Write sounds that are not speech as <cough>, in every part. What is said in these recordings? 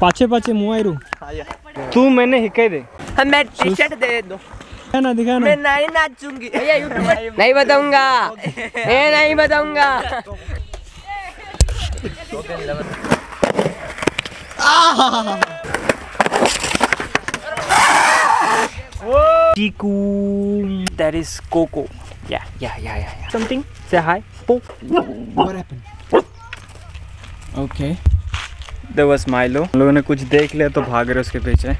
पाचे पाचे मुआयरू तू मैंने हिकाई दे मैं टी शर्ट दे दो दिखा ना दिखा ना मैं नहीं नाचूँगी नहीं बताऊँगा मैं नहीं बताऊँगा Tiku. That is Coco. Yeah, yeah, yeah, yeah, yeah. Something? Say hi. Po. What happened? Okay. There was लोगों ने कुछ देख लिया तो भाग रहे उसके पीछे।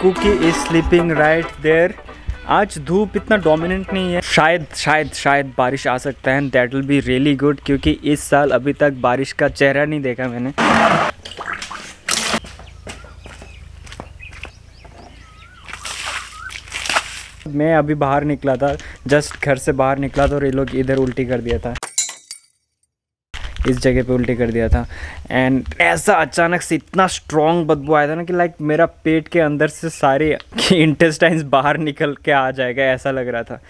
Cookie is sleeping right there आज धूप इतना डोमिनेंट नहीं है। शायद शायद शायद बारिश आ सकता है that will be really good क्योंकि इस साल अभी तक बारिश का चेहरा नहीं देखा मैंने। मैं अभी बाहर निकला था, जस्ट घर से बाहर निकला था और ये लोग इधर उल्टी कर दिया था। इस जगह पे उल्टी कर दिया था। एंड ऐसा अचानक से इतना स्ट्रॉन्ग बदबू आया था ना कि लाइक मेरा पेट के अंदर से सारे <laughs> इंटेस्टाइंस बाहर निकल के आ जाएगा, ऐसा लग रहा था।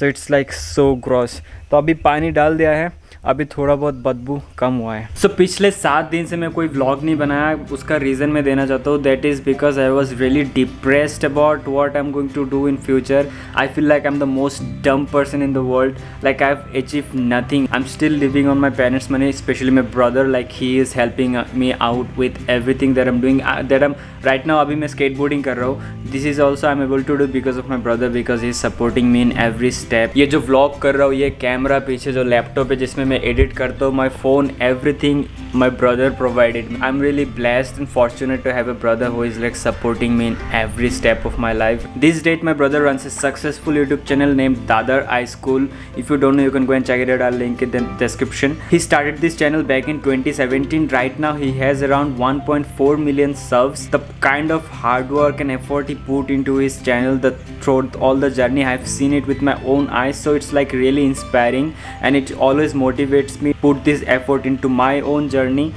So it's like so gross तो अभी पानी डाल दिया है अभी थोड़ा बहुत बदबू कम हुआ है। सो so, पिछले सात दिन से मैं कोई व्लॉग नहीं बनाया उसका रीज़न मैं देना चाहता हूँ। That is because I was really depressed about what I am going to do in future I feel like I am the most dumb person in the world like I have achieve nothing I am still living on my parents money specially my brother like he is helping me out with everything that am doing that am right now अभी मैं skateboarding कर रहा हूँ। This is also I am able to do because of my brother because he is supporting me in every step ये जो vlog कर रहा हूँ ये कैमरा पीछे जो लैपटॉप है जिसमें मैं एडिट करता हूँ my phone everything my brother provided me i'm really blessed and fortunate to have a brother who is like supporting me in every step of my life this date my brother runs a successful youtube channel named dadar i school if you don't know you can go and check it out i'll link it in the description he started this channel back in 2017 right now he has around 1.4 million subs the kind of hard work and effort he put into his channel the throughout all the journey i've seen it with my own eyes. So it's, like, really inspiring, and it always motivates me put this effort into my own journey.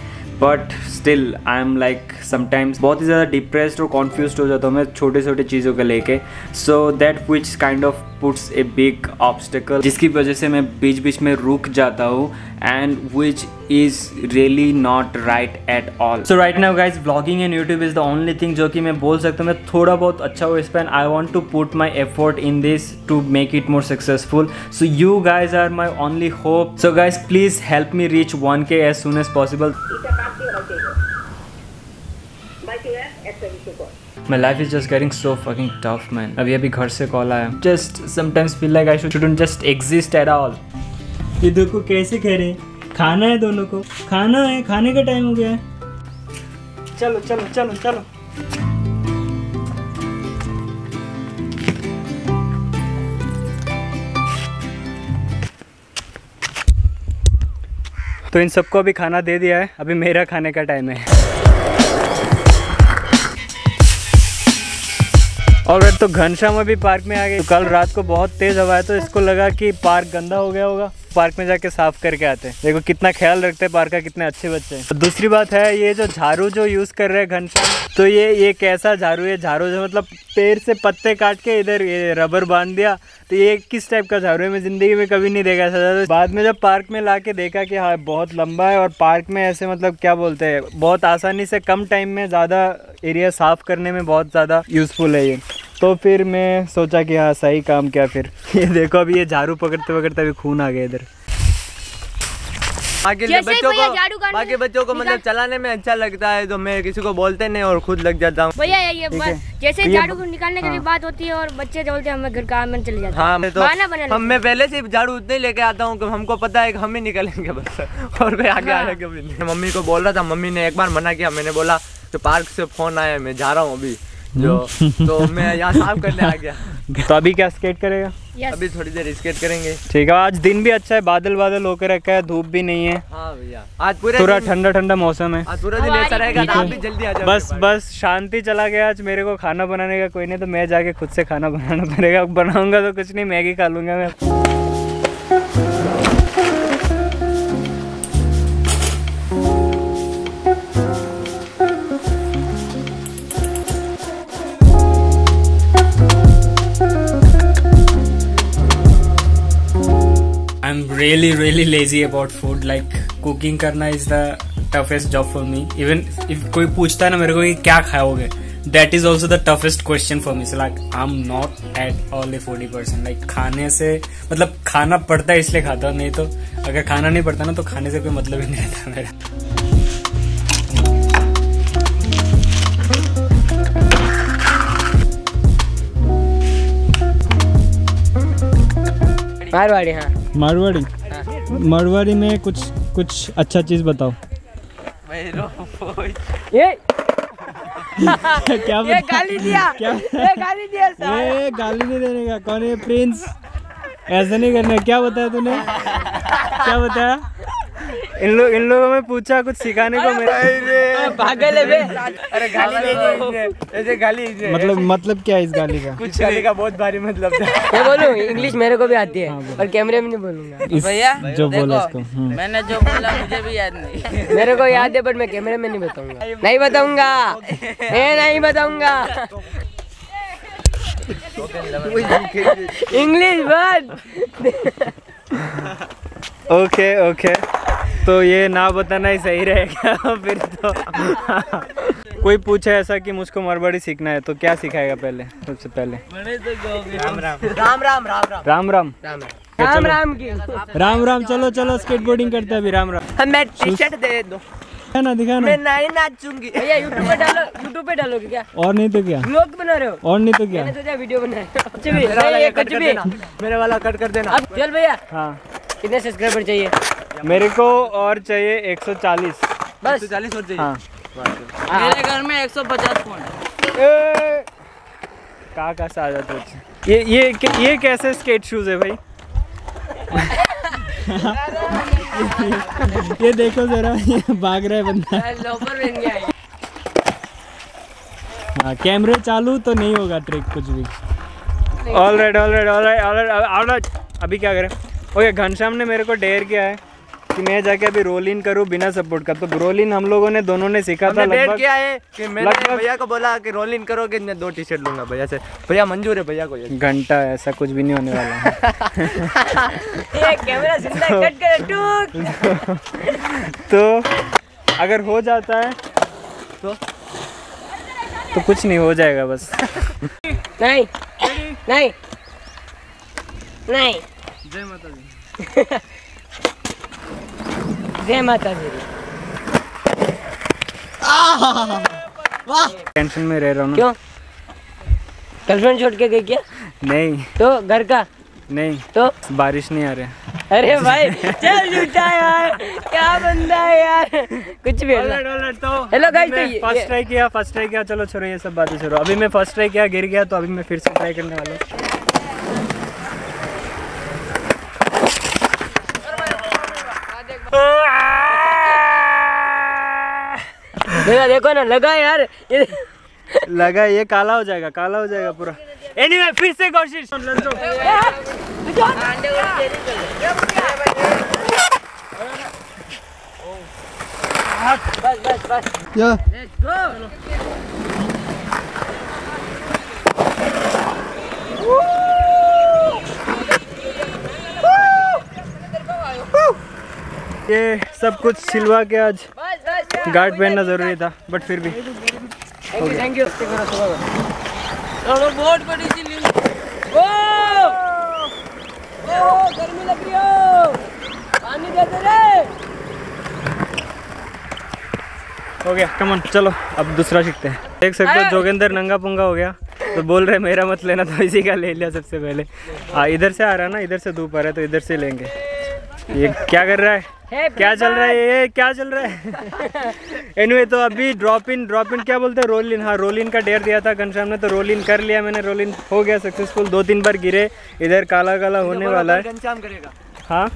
But still I am like sometimes बहुत ही ज़्यादा depressed और confuse हो जाता हूँ मैं छोटे छोटे चीज़ों को लेके। So that which kind of puts a big obstacle जिसकी वजह से मैं बीच बीच में रुक जाता हूँ and which is really not right at all so right now guys blogging and YouTube is the only thing जो कि मैं बोल सकता हूँ मैं थोड़ा बहुत अच्छा हो इस पर I want to put my effort in this to make it more successful so you guys are my only hope so guys please help me reach one K as soon as possible My life is just getting so fucking tough, man. अभी अभी घर से call आया। Just sometimes feel like I should shouldn't just exist at all. ये देखो कैसे कह रहे हैं। खाना है दोनों को। खाना है, खाने का टाइम हो गया है। चलो चलो चलो चलो। तो इन सबको अभी खाना दे दिया है। अभी मेरा खाने का टाइम है। और तो घनश्याम अभी पार्क में आ गए। तो कल रात को बहुत तेज हवा है तो इसको लगा कि पार्क गंदा हो गया होगा। पार्क में जाके साफ़ करके आते हैं। देखो कितना ख्याल रखते हैं पार्क का, कितने अच्छे बच्चे हैं। तो दूसरी बात है, ये जो झाड़ू जो यूज़ कर रहे हैं घनश्याम तो ये ये कैसा झाड़ू है? झाड़ू जो मतलब पेड़ से पत्ते काट के इधर ये रबर बाँध दिया तो ये किस टाइप का झाड़ू है? मैं ज़िंदगी में कभी नहीं देखा ऐसा बाद में जब पार्क में ला के देखा कि हाँ बहुत लंबा है और पार्क में ऐसे मतलब क्या बोलते हैं, बहुत आसानी से कम टाइम में ज़्यादा एरिया साफ़ करने में बहुत ज़्यादा यूज़फुल है ये। तो फिर मैं सोचा कि हाँ सही काम क्या फिर। ये देखो अभी ये झाड़ू पकड़ते पकड़ते अभी खून आ गया इधर। बाकी बच्चों को बाकी बच्चों को मतलब चलाने में अच्छा लगता है तो मैं किसी को बोलते नहीं और खुद लग जाता हूँ। भैया ये जैसे झाड़ू को निकालने के लिए बात होती है और बच्चे बोलते हैं हमें घर काम में चले जाते हाँ। तो हम मैं पहले से झाड़ू उतने लेके आता हूँ हमको पता है हम ही निकलेंगे बस। और कोई आगे हाँ। आएगा मम्मी को बोल रहा था मम्मी ने एक बार मना किया मैंने बोला तो पार्क से फ़ोन आया मैं जा रहा हूँ अभी। जो तो मैं यहाँ साफ़ करने आ गया। <laughs> तो अभी क्या स्केट करेगा? Yes. अभी थोड़ी देर स्केट करेंगे। ठीक है आज दिन भी अच्छा है बादल बादल होकर रखा है धूप भी नहीं है। हाँ भैया। आज पूरा पूरा ठंडा ठंडा मौसम है। आज पूरा दिन ऐसा रहेगा आप भी जल्दी आ जाओ बस बस शांति चला गया आज मेरे को खाना बनाने का कोई नहीं तो मैं जाके खुद से खाना बनाना पड़ेगा। बनाऊँगा तो कुछ नहीं मैगी खा लूँगा मैं। really really lazy about food like cooking करना is the toughest job for me even if कोई पूछता है ना मेरे को कि क्या खाओगे that is also the toughest question for me so like I'm not at all a foodie person like खाने से मतलब खाना पड़ता है इसलिए खाता हूँ नहीं तो अगर खाना नहीं पड़ता ना तो खाने से कोई मतलब ही नहीं रहता मेरा मारवाड़ी हाँ मारवाड़ी मारवाड़ी में कुछ कुछ अच्छा चीज़ बताओ। ये। <laughs> <laughs> क्या ये गाली दिया। क्या ये गाली दिया ये गाली नहीं देने का कौन है प्रिंस ऐसा नहीं करना क्या बताया तूने? क्या बताया? इन लोग इन लोगों में पूछा कुछ सिखाने को मेरा पागल है बे। अरे गाली नहीं ऐसे गाली मतलब मतलब क्या है इस गाली का? कुछ गाली का बहुत भारी मतलब मैं बोलूँ इंग्लिश मेरे को भी आती है पर कैमरे में नहीं बोलूँगा इस जो बोला इसको हम्म। मैंने जो बोला मुझे भी याद नहीं। मेरे को याद है बट मैं कैमरे में नहीं बताऊँगा। नहीं बताऊँगा। मैं नहीं बताऊँगा। इंग्लिश वर्ड ओके ओके तो ये ना बताना ही सही रहेगा <laughs> फिर तो। <laughs> कोई पूछे ऐसा कि मुझको मारवाड़ी सीखना है तो क्या सिखाएगा पहले सबसे पहले? राम राम। राम राम राम राम। राम राम। राम राम। राम की। राम राम चलो चलो स्केटबोर्डिंग करते हैं अभी राम राम। मैं टी शर्ट दे दो। दिखा ना दिखा ना। नहीं नाचूँगी। भैया यूट्यूब पे डालो यूट्यूब पे डालोगे क्या? और नहीं तो क्या? ब्लॉग बना रहे हो? और नहीं तो क्या? मैंने सोचा वीडियो बना रहे हो। कुछ भी नहीं ये कुछ भी। मेरे वाला कट कर देना। चल भैया। हाँ। कितने सब्सक्राइबर चाहिए? मेरे को और चाहिए 140 बस। चालीस और चाहिए। हाँ। मेरे घर में 150 फ़ोन है। ए, कहाँ कहाँ से आ जाते हो? ये ये ये कैसे स्केट शूज़ है भाई? <laughs> ये देखो जरा ये भाग रहा है बंदा। लोफर बन गया है हाँ कैमरे चालू तो नहीं होगा ट्रिक कुछ भी। All right all right all right all right all right अभी क्या करें? ओके घनश्याम ने मेरे को डेयर किया है। कि मैं जाके अभी रोल इन करूँ बिना सपोर्ट का। तो रोल इन हम लोगों ने दोनों ने सीखा था लगभग किया है कि मैंने भैया को बोला कि रोल इन करोगे मैं दो टी शर्ट लूँगा भैया से। भैया मंजूर है भैया को ये। घंटा ऐसा कुछ भी नहीं होने वाला है। <laughs> ये कैमरा ज़िंदा कट कर <laughs> तो अगर हो जाता है तो? तो कुछ नहीं हो जाएगा बस। नहीं नहीं नहीं। जय माता दी। <laughs> जय माता दी। टेंशन में रह रहा हूँ क्यों? गर्लफ्रेंड छोड़ के गई क्या? नहीं। तो घर का? नहीं। तो? बारिश नहीं आ रहा। अरे भाई चल झूठा यार क्या बंदा है यार। कुछ भी तो Hello guys, तो फ़र्स्ट ट्राई किया फ़र्स्ट ट्राई किया। चलो छोड़ो ये सब बातें छोड़ो। अभी मैं फ़र्स्ट ट्राई किया गिर गया तो अभी मैं फिर से ट्राई करने वाला हूँ। देखा देखो ना लगा यार। ये लगा ये काला हो जाएगा काला हो जाएगा पूरा। एनीवे फिर से कोशिश. बस बस ये सब कुछ सिलवा के आज गार्ड पहनना ज़रूरी था बट फिर भी। थैंक यू चलो बहुत बड़ी सी ओ! ओ गर्मी लग रही हो पानी दे दे रे। हो गया कमन चलो अब दूसरा सीखते हैं। देख सकते हो जोगेंद्र नंगा पुंगा हो गया। तो बोल रहे मेरा मत लेना तो इसी का ले लिया सबसे पहले। हाँ इधर से आ रहा है ना इधर से धूप आ रहा है तो इधर से लेंगे। ये क्या कर रहा है? क्या चल रहा है ये? क्या चल रहा है? <laughs> एनीवे तो अभी ड्रॉप इन ड्रॉप इन क्या बोलते हैं? रोल इन हाँ रोल इन का डेयर दिया था घनश्याम ने तो रोल इन कर लिया मैंने। रोल इन हो गया सक्सेसफुल दो तीन बार गिरे इधर काला काला होने वाला है। करेगा। हाँ?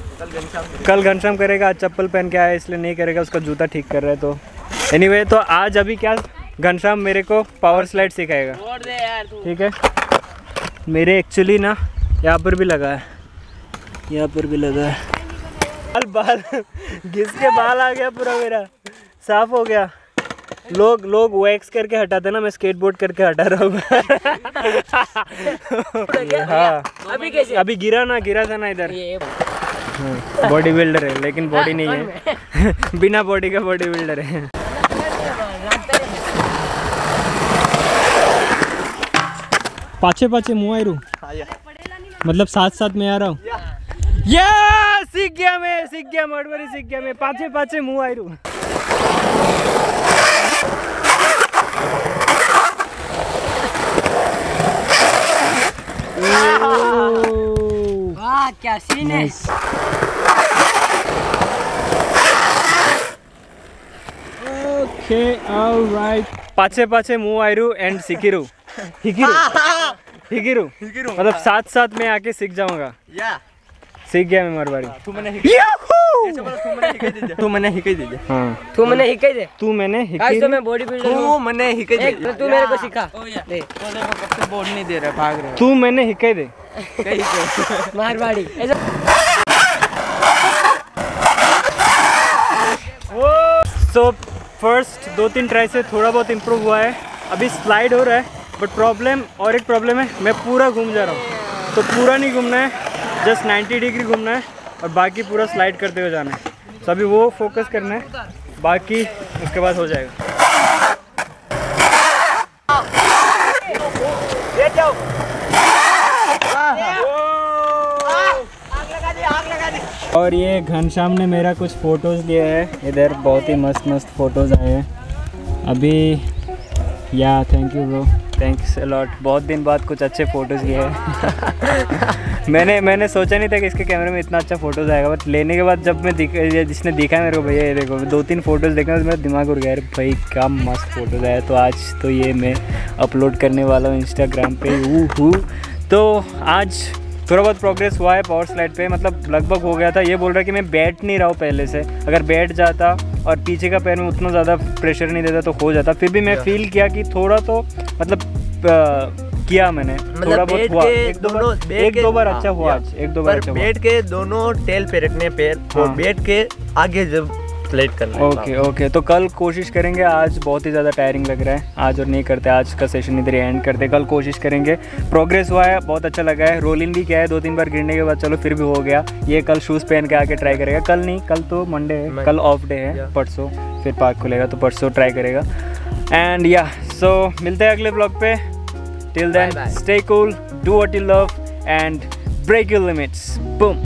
कल घनश्याम कल करेगा आज चप्पल पहन के आया इसलिए नहीं करेगा उसका जूता ठीक कर रहा है तो। एनीवे तो आज अभी क्या? घनश्याम मेरे को पावर स्लाइड सिखाएगा। ठीक है? मेरे एक्चुअली ना यहाँ पर भी लगा है। यहाँ पर भी लगा है। बाल बाल। घिस के बाल आ गया पूरा मेरा। साफ़ हो गया। लोग लोग वैक्स करके हटाते ना मैं स्केटबोर्ड करके हटा रहा हूँ। <laughs> हाँ। अभी कैसे? अभी गिरा ना गिरा था ना इधर। बॉडी बिल्डर है लेकिन बॉडी नहीं है। <laughs> बिना बॉडी का बॉडी बिल्डर है। पाछे पाछे मुँह आई रू। मतलब साथ साथ में आ रहा हूँ। या सीख गया मैं सीख गया मडवरी सीख गया मैं पाछे पाछे मुँह आई रू क्या सीन है ओके ऑलराइट पाछे पाछे मुँह आई रू एंड सिकिरू हिकिरू हिकिरू मतलब साथ साथ में आके सीख जाऊँगा। या सीख गया मैं मरवाड़ी तू मैंने! तू मैंने हिकाई दीजिए हाँ तू मैंने हिकाई दे। तू मैंने आज तो मैं बॉडी बिल्डर तू मैंने हिकाई एक दीजिए तू मेरे को सिखा। दे। तो देखो कब से बोर्ड नहीं दे रहा भाग रहे तू मैंने हिकाई दे। मारवाड़ी। ऐसा सो फ़र्स्ट दो तीन ट्राई से थोड़ा बहुत इम्प्रूव हुआ है। अभी स्लाइड हो रहा है बट प्रॉब्लम और एक प्रॉब्लम है मैं पूरा घूम जा रहा हूँ। तो पूरा नहीं घूमना है। जस्ट 90 डिग्री घूमना है और बाकी पूरा स्लाइड करते हुए जाना है। तो अभी वो फोकस करना है, बाकी उसके बाद हो जाएगा। और ये घनश्याम ने मेरा कुछ फ़ोटोज़ दिया है। इधर बहुत ही मस्त मस्त फ़ोटोज़ आए हैं। अभी या thank you bro thanks a lot बहुत दिन बाद कुछ अच्छे फ़ोटोज़ लिए हैं। <laughs> मैंने मैंने सोचा नहीं था कि इसके कैमरे में इतना अच्छा फ़ोटोज़ आएगा बट लेने के बाद जब मैं दिख जिसने दिखा है मेरे को, भैया, ये देखो दो तीन फ़ोटोज़ देखा तो मेरा दिमाग उड़ गया भाई, क्या मस्त फ़ोटोज़ आया। तो आज तो ये मैं अपलोड करने वाला हूँ इंस्टाग्राम पर ऊ हूँ तो आज थोड़ा बहुत प्रोग्रेस हुआ है पावर स्लाइड पे। मतलब लगभग हो गया था। ये बोल रहा है कि मैं बैठ नहीं रहा हूँ पहले से। अगर बैठ जाता और पीछे का पैर में उतना ज़्यादा प्रेशर नहीं देता तो हो जाता। फिर भी मैं फील किया कि थोड़ा तो मतलब किया मैंने। थोड़ा बहुत हुआ। एक दो दोनों बार एक दो बार अच्छा हुआ एक दो बार अच्छा हुआ। बैठ के दोनों टेल पे रखने पैर और हाँ। बैठ के आगे जब करना है। ओके ओके तो कल कोशिश करेंगे आज बहुत ही ज़्यादा टायरिंग लग रहा है। आज और नहीं करते आज का सेशन इधर एंड करते कल कोशिश करेंगे। प्रोग्रेस हुआ है बहुत अच्छा लगा है। रोलिंग भी किया है दो तीन बार गिरने के बाद चलो फिर भी हो गया। ये कल शूज़ पहन के आके ट्राई करेगा। कल नहीं कल तो मंडे है। कल ऑफ़ डे है परसों फिर पार्क खुलेगा तो परसों ट्राई करेगा। एंड या सो मिलते हैं अगले ब्लॉग पे। Till then. Stay cool do what you love and break your limits boom